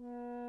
Música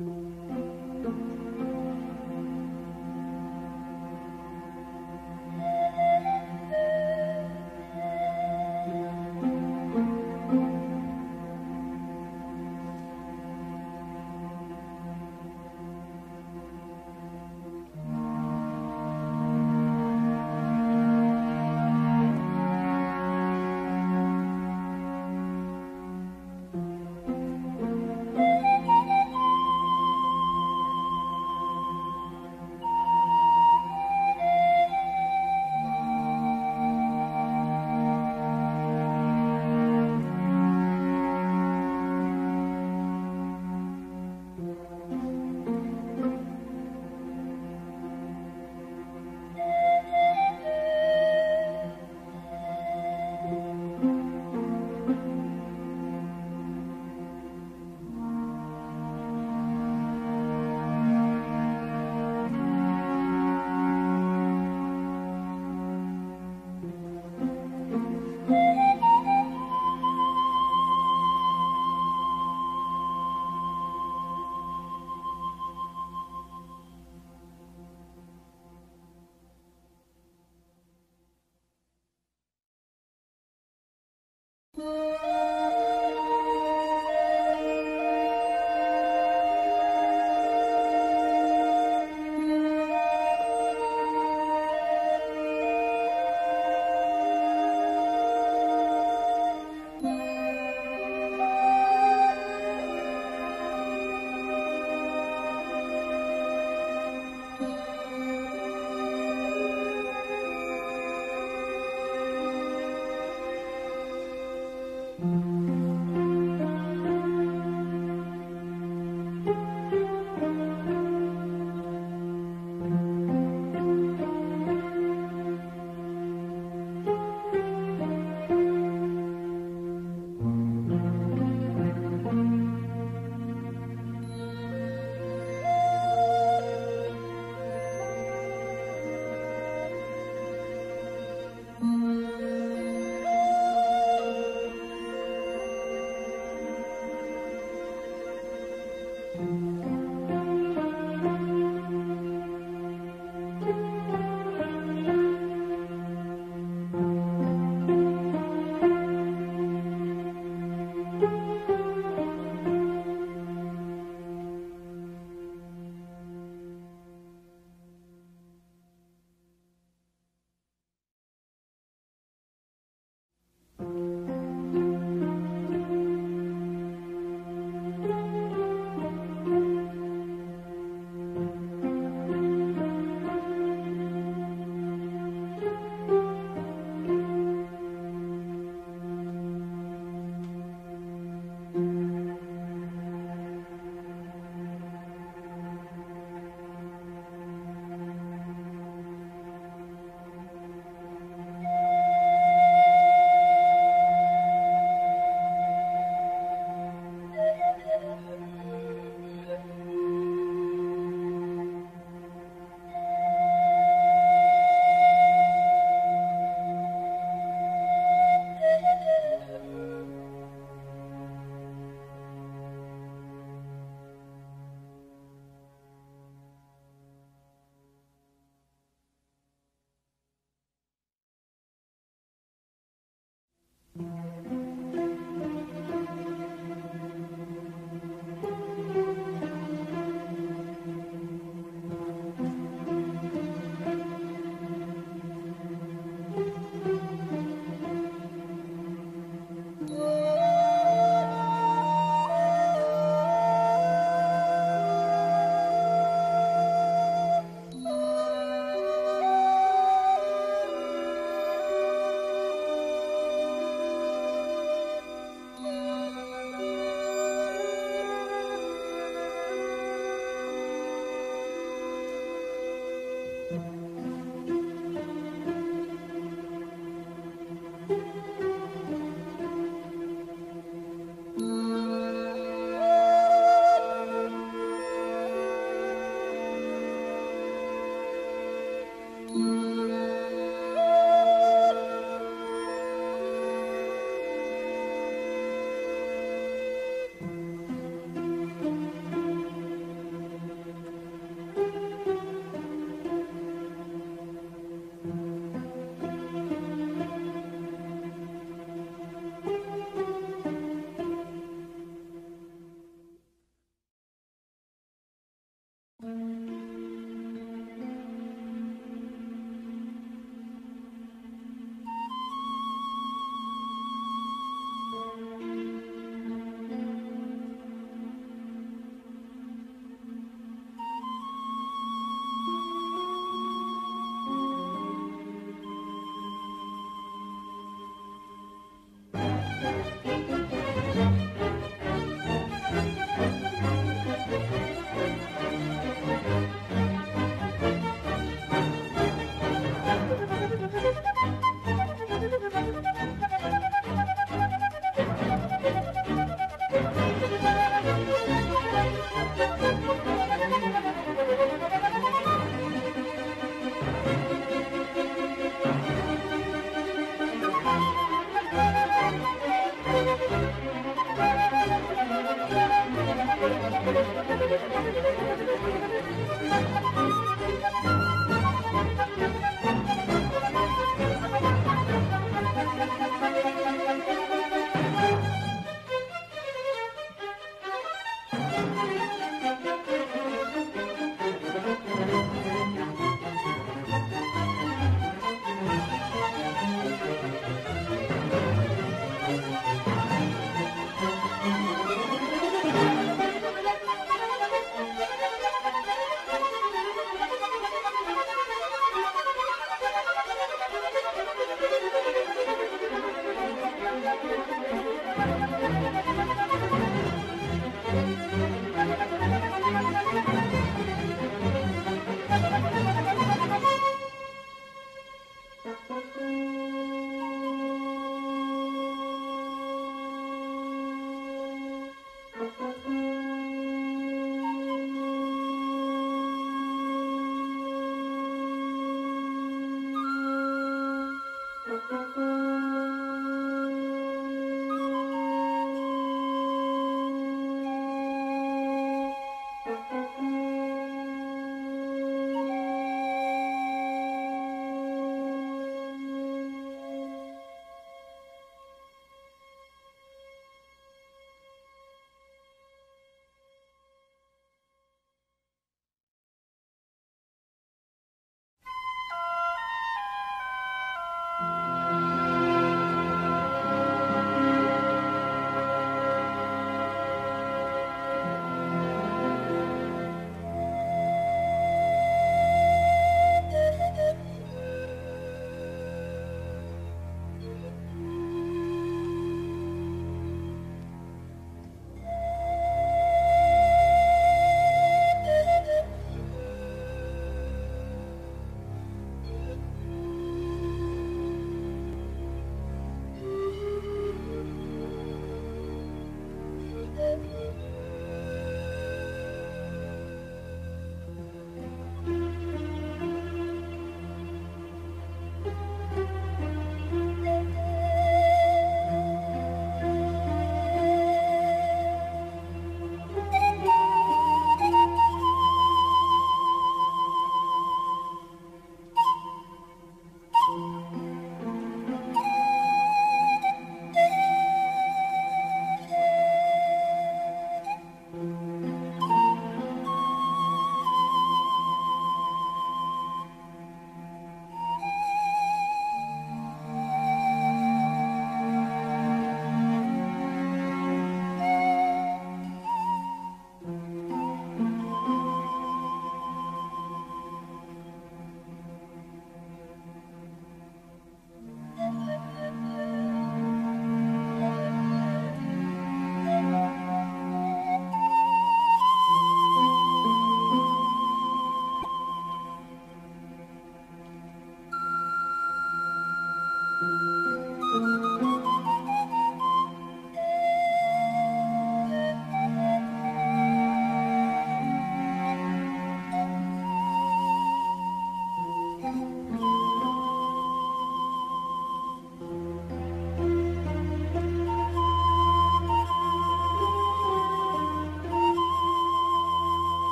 Mm-hmm.